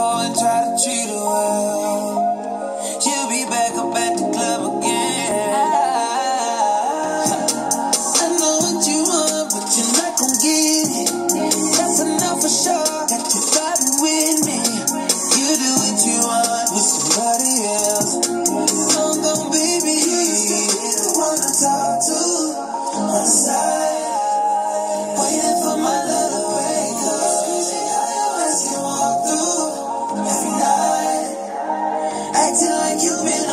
and try to cheat well. acting like you've been